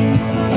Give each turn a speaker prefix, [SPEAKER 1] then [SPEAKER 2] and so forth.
[SPEAKER 1] you.